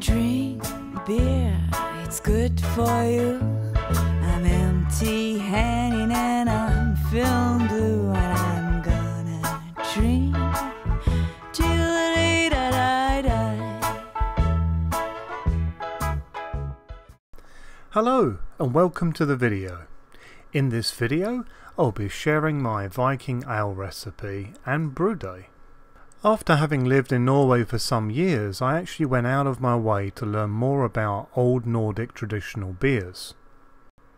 Drink beer, it's good for you. I'm empty handed and I'm feeling blue, and I'm gonna drink till the I die. Hello and welcome to the video. In this video I'll be sharing my Viking ale recipe and brew day. After having lived in Norway for some years I actually went out of my way to learn more about old Nordic traditional beers.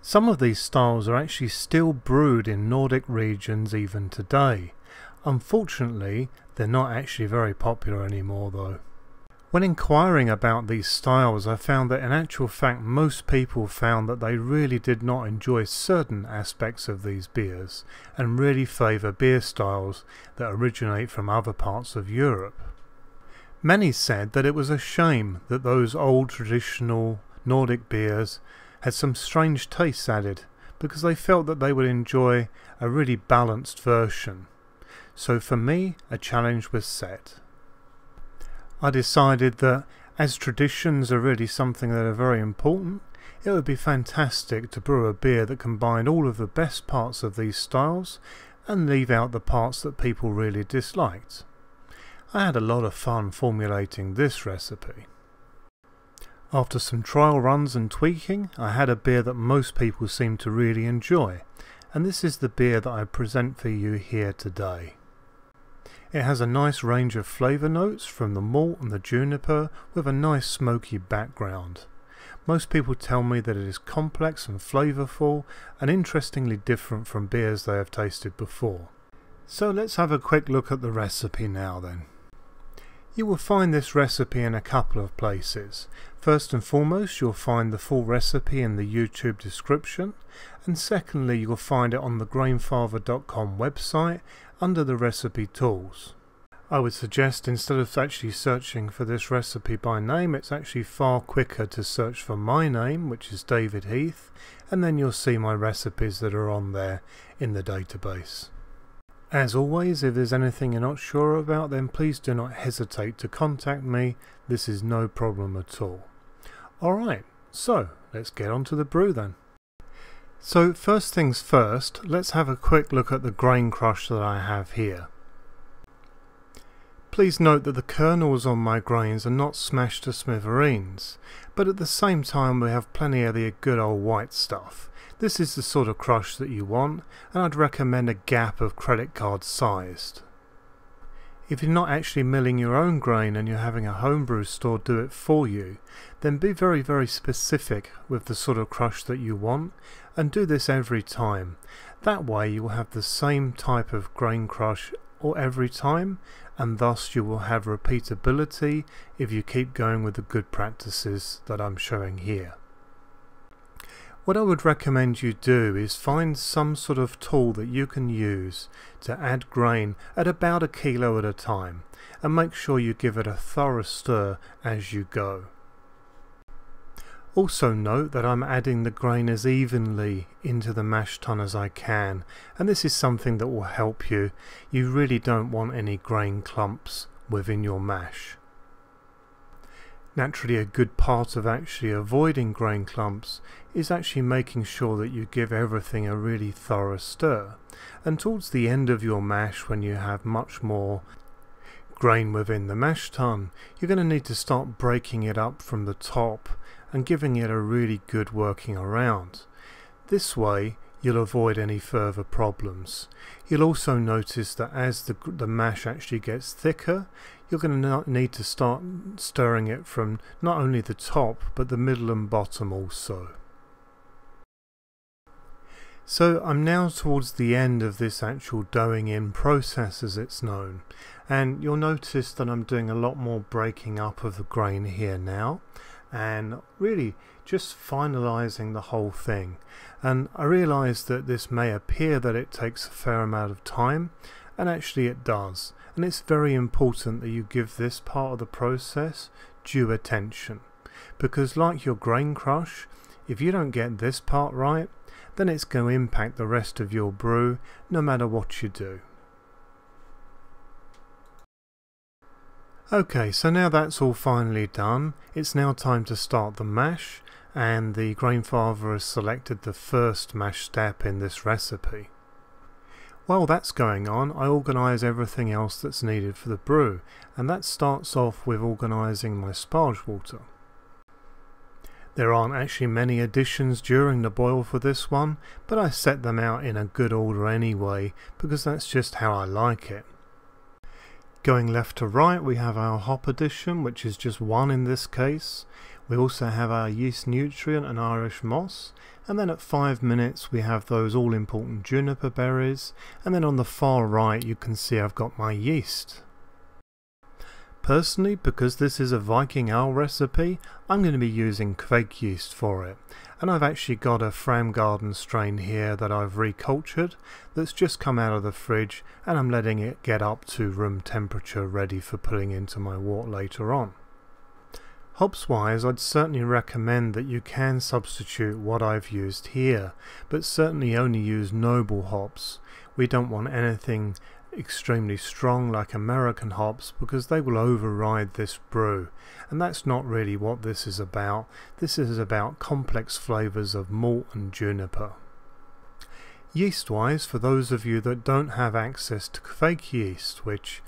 Some of these styles are actually still brewed in Nordic regions even today. Unfortunately they're not actually very popular anymore though. When inquiring about these styles I found that in actual fact most people found that they really did not enjoy certain aspects of these beers and really favour beer styles that originate from other parts of Europe. Many said that it was a shame that those old traditional Nordic beers had some strange tastes added because they felt that they would enjoy a really balanced version. So for me a challenge was set. I decided that as traditions are really something that are very important, it would be fantastic to brew a beer that combined all of the best parts of these styles and leave out the parts that people really disliked. I had a lot of fun formulating this recipe. After some trial runs and tweaking, I had a beer that most people seem to really enjoy, and this is the beer that I present for you here today. It has a nice range of flavour notes from the malt and the juniper with a nice smoky background. Most people tell me that it is complex and flavourful and interestingly different from beers they have tasted before. So let's have a quick look at the recipe now then. You will find this recipe in a couple of places. First and foremost you'll find the full recipe in the YouTube description and secondly you'll find it on the grainfather.com website under the recipe tools. I would suggest instead of actually searching for this recipe by name, it's actually far quicker to search for my name, which is David Heath, and then you'll see my recipes that are on there in the database. As always, if there's anything you're not sure about, then please do not hesitate to contact me. This is no problem at all. Alright, so let's get on to the brew then. So first things first, let's have a quick look at the grain crush that I have here. Please note that the kernels on my grains are not smashed to smithereens, but at the same time we have plenty of the good old white stuff. This is the sort of crush that you want, and I'd recommend a gap of credit card sized. If you're not actually milling your own grain and you're having a homebrew store do it for you, then be very very specific with the sort of crush that you want and do this every time. That way you will have the same type of grain crush or every time and thus you will have repeatability if you keep going with the good practices that I'm showing here. What I would recommend you do is find some sort of tool that you can use to add grain at about a kilo at a time and make sure you give it a thorough stir as you go. Also note that I'm adding the grain as evenly into the mash tun as I can and this is something that will help you. You really don't want any grain clumps within your mash. Naturally a good part of actually avoiding grain clumps is actually making sure that you give everything a really thorough stir. And towards the end of your mash when you have much more grain within the mash tun, you're going to need to start breaking it up from the top and giving it a really good working around. This way you'll avoid any further problems. You'll also notice that as the, the mash actually gets thicker, you're going to need to start stirring it from not only the top but the middle and bottom also. So I'm now towards the end of this actual doughing in process as it's known and you'll notice that I'm doing a lot more breaking up of the grain here now and really just finalizing the whole thing and I realize that this may appear that it takes a fair amount of time and actually it does. And it's very important that you give this part of the process due attention. Because like your grain crush if you don't get this part right then it's going to impact the rest of your brew no matter what you do. Okay, so now that's all finally done, it's now time to start the mash and the Grainfather has selected the first mash step in this recipe. While that's going on, I organise everything else that's needed for the brew, and that starts off with organising my sparge water. There aren't actually many additions during the boil for this one, but I set them out in a good order anyway, because that's just how I like it. Going left to right we have our hop addition, which is just one in this case. We also have our yeast nutrient and Irish moss, and then at 5 minutes we have those all important juniper berries, and then on the far right you can see I've got my yeast. Personally, because this is a Viking Ale recipe, I'm going to be using Kveik yeast for it. And I've actually got a Framgarden strain here that I've recultured that's just come out of the fridge and I'm letting it get up to room temperature ready for putting into my wort later on. Hops wise, I'd certainly recommend that you can substitute what I've used here, but certainly only use noble hops. We don't want anything extremely strong like American hops because they will override this brew and that's not really what this is about. This is about complex flavours of malt and juniper. Yeast wise, for those of you that don't have access to Kveik yeast, which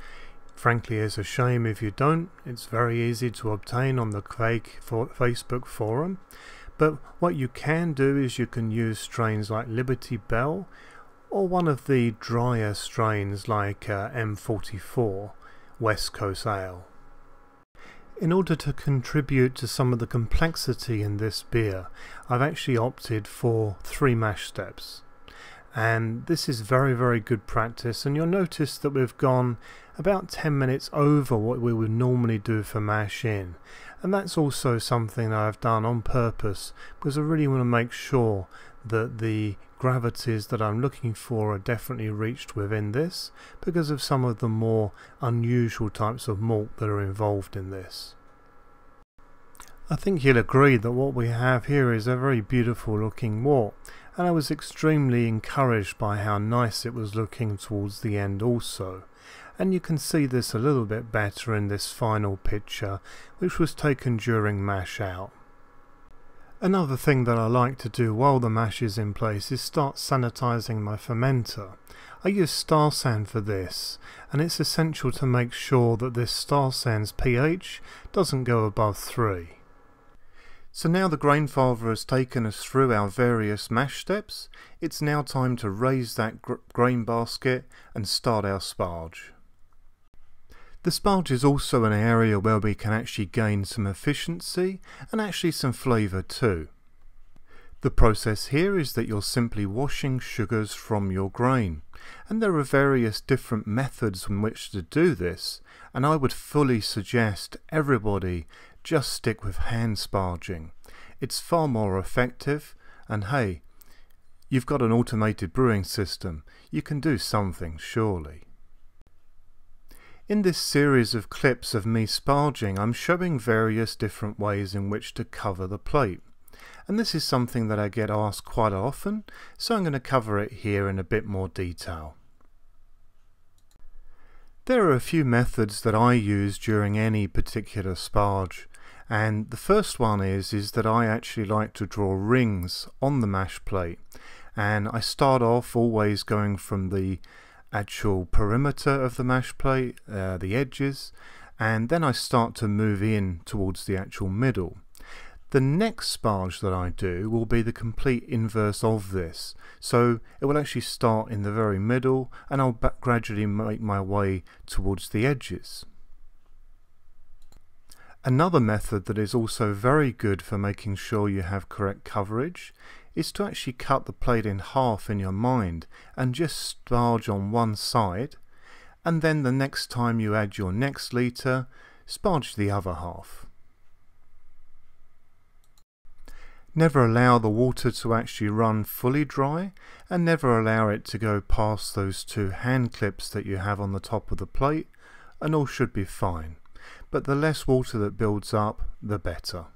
frankly is a shame if you don't, it's very easy to obtain on the Facebook forum. But what you can do is you can use strains like Liberty Bell or one of the drier strains like uh, M44 West Coast Ale. In order to contribute to some of the complexity in this beer, I've actually opted for three mash steps. And this is very, very good practice. And you'll notice that we've gone about 10 minutes over what we would normally do for mash in. And that's also something I've done on purpose because I really want to make sure that the gravities that I'm looking for are definitely reached within this because of some of the more unusual types of malt that are involved in this. I think you'll agree that what we have here is a very beautiful looking wort and I was extremely encouraged by how nice it was looking towards the end also and you can see this a little bit better in this final picture which was taken during mash out. Another thing that I like to do while the mash is in place is start sanitizing my fermenter. I use Star San for this, and it's essential to make sure that this Star San's pH doesn't go above 3. So now the Grainfather has taken us through our various mash steps, it's now time to raise that gr grain basket and start our sparge. The sparge is also an area where we can actually gain some efficiency and actually some flavour too. The process here is that you're simply washing sugars from your grain and there are various different methods in which to do this and I would fully suggest everybody just stick with hand sparging. It's far more effective and hey, you've got an automated brewing system, you can do something surely. In this series of clips of me sparging, I'm showing various different ways in which to cover the plate. And this is something that I get asked quite often, so I'm going to cover it here in a bit more detail. There are a few methods that I use during any particular sparge, and the first one is, is that I actually like to draw rings on the mash plate. And I start off always going from the actual perimeter of the mash plate, uh, the edges, and then I start to move in towards the actual middle. The next sparge that I do will be the complete inverse of this. So it will actually start in the very middle and I'll gradually make my way towards the edges. Another method that is also very good for making sure you have correct coverage is to actually cut the plate in half in your mind and just sparge on one side and then the next time you add your next litre, sparge the other half. Never allow the water to actually run fully dry and never allow it to go past those two hand clips that you have on the top of the plate and all should be fine. But the less water that builds up, the better.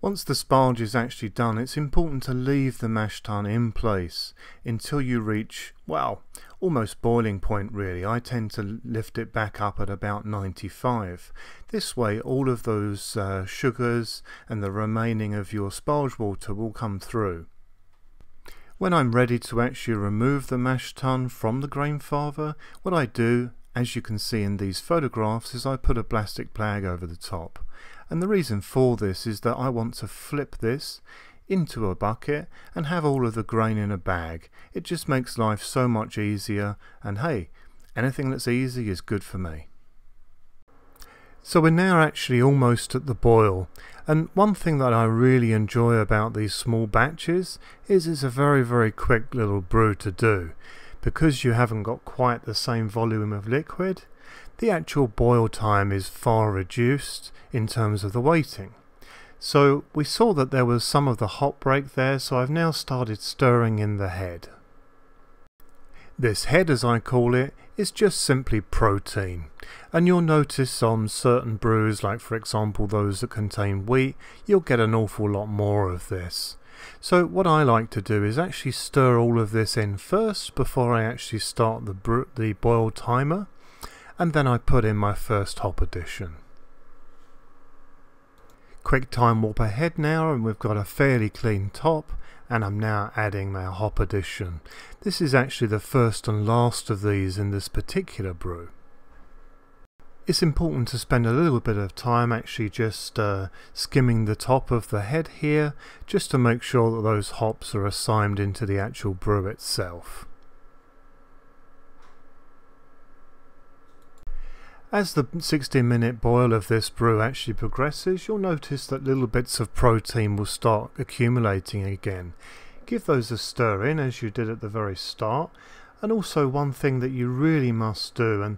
Once the sparge is actually done, it's important to leave the mash tun in place until you reach, well, almost boiling point really. I tend to lift it back up at about 95. This way all of those uh, sugars and the remaining of your sparge water will come through. When I'm ready to actually remove the mash tun from the Grainfather, what I do, as you can see in these photographs, is I put a plastic bag over the top. And the reason for this is that I want to flip this into a bucket and have all of the grain in a bag. It just makes life so much easier and hey, anything that's easy is good for me. So we're now actually almost at the boil and one thing that I really enjoy about these small batches is it's a very very quick little brew to do. Because you haven't got quite the same volume of liquid the actual boil time is far reduced in terms of the waiting. So we saw that there was some of the hop break there, so I've now started stirring in the head. This head, as I call it, is just simply protein. And you'll notice on certain brews, like for example those that contain wheat, you'll get an awful lot more of this. So what I like to do is actually stir all of this in first before I actually start the, the boil timer and then I put in my first hop addition. Quick time warp ahead now and we've got a fairly clean top and I'm now adding my hop addition. This is actually the first and last of these in this particular brew. It's important to spend a little bit of time actually just uh, skimming the top of the head here just to make sure that those hops are assigned into the actual brew itself. As the 60 minute boil of this brew actually progresses, you'll notice that little bits of protein will start accumulating again. Give those a stir in as you did at the very start. And also one thing that you really must do, and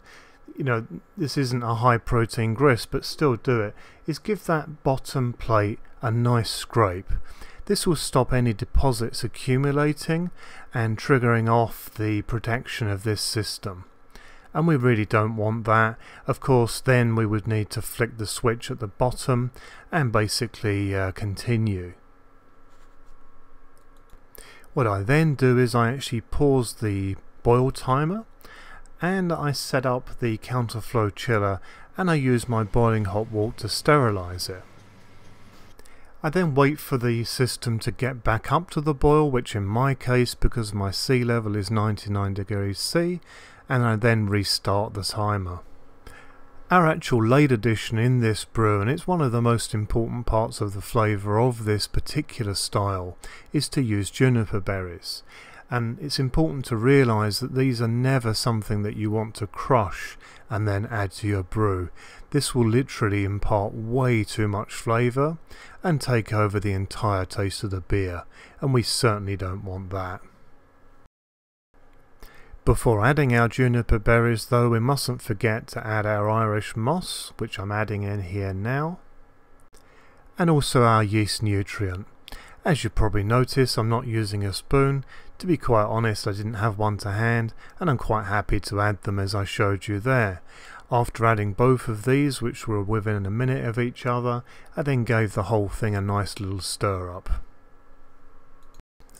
you know, this isn't a high protein grist, but still do it, is give that bottom plate a nice scrape. This will stop any deposits accumulating and triggering off the protection of this system and we really don't want that. Of course then we would need to flick the switch at the bottom and basically uh, continue. What I then do is I actually pause the boil timer and I set up the counterflow chiller and I use my boiling hot water to sterilize it. I then wait for the system to get back up to the boil which in my case because my sea level is 99 degrees C and I then restart the timer. Our actual late addition in this brew, and it's one of the most important parts of the flavour of this particular style, is to use juniper berries. And it's important to realise that these are never something that you want to crush and then add to your brew. This will literally impart way too much flavour and take over the entire taste of the beer, and we certainly don't want that. Before adding our juniper berries though we mustn't forget to add our Irish moss which I'm adding in here now and also our yeast nutrient. As you probably notice I'm not using a spoon, to be quite honest I didn't have one to hand and I'm quite happy to add them as I showed you there. After adding both of these which were within a minute of each other I then gave the whole thing a nice little stir up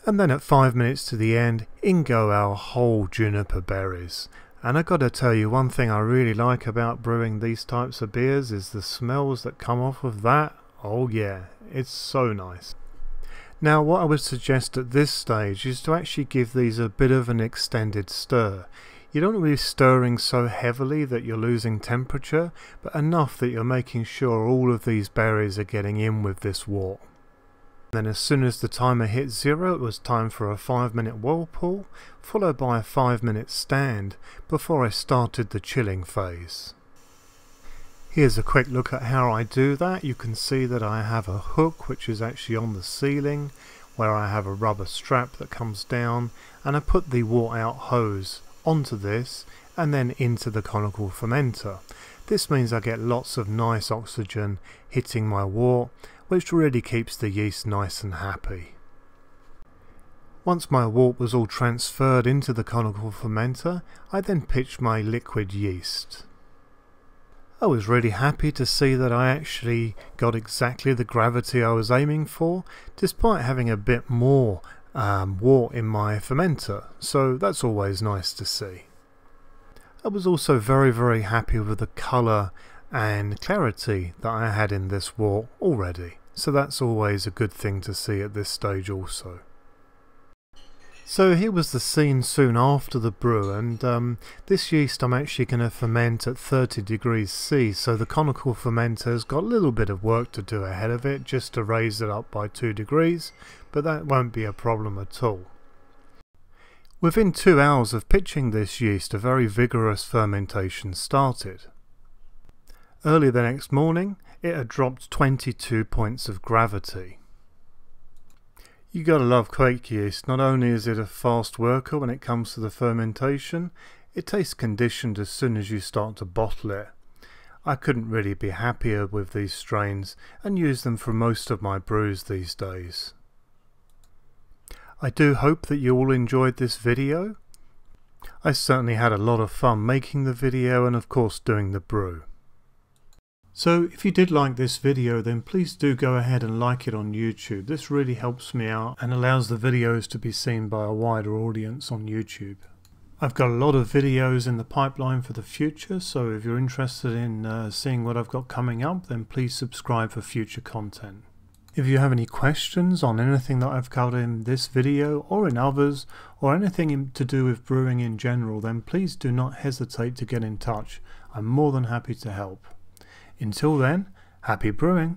and then at 5 minutes to the end, in go our whole juniper berries. And I gotta tell you, one thing I really like about brewing these types of beers is the smells that come off of that. Oh yeah, it's so nice. Now what I would suggest at this stage is to actually give these a bit of an extended stir. You don't want to be stirring so heavily that you're losing temperature, but enough that you're making sure all of these berries are getting in with this wort. Then as soon as the timer hit zero it was time for a 5 minute whirlpool, followed by a 5 minute stand before I started the chilling phase. Here's a quick look at how I do that. You can see that I have a hook which is actually on the ceiling where I have a rubber strap that comes down and I put the wort out hose onto this and then into the conical fermenter. This means I get lots of nice oxygen hitting my wort which really keeps the yeast nice and happy. Once my wort was all transferred into the conical fermenter, I then pitched my liquid yeast. I was really happy to see that I actually got exactly the gravity I was aiming for, despite having a bit more um, wort in my fermenter, so that's always nice to see. I was also very very happy with the colour and clarity that I had in this wort already, so that's always a good thing to see at this stage also. So here was the scene soon after the brew and um, this yeast I'm actually going to ferment at 30 degrees C so the conical fermenter has got a little bit of work to do ahead of it just to raise it up by 2 degrees but that won't be a problem at all. Within two hours of pitching this yeast a very vigorous fermentation started. Early the next morning it had dropped 22 points of gravity. You gotta love Kveik yeast. Not only is it a fast worker when it comes to the fermentation, it tastes conditioned as soon as you start to bottle it. I couldn't really be happier with these strains and use them for most of my brews these days. I do hope that you all enjoyed this video. I certainly had a lot of fun making the video and of course doing the brew. So if you did like this video then please do go ahead and like it on YouTube. This really helps me out and allows the videos to be seen by a wider audience on YouTube. I've got a lot of videos in the pipeline for the future so if you're interested in uh, seeing what I've got coming up then please subscribe for future content. If you have any questions on anything that I've covered in this video or in others or anything to do with brewing in general then please do not hesitate to get in touch. I'm more than happy to help. Until then, happy brewing!